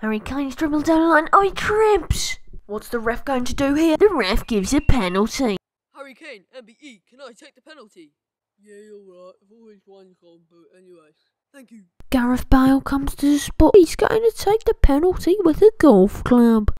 Harry Kane's dribbled down the line. Oh, he trips! What's the ref going to do here? The ref gives a penalty. Harry Kane, MBE, can I take the penalty? Yeah, you're right. I've always won on, but anyway. Thank you. Gareth Bale comes to the spot. He's going to take the penalty with a golf club.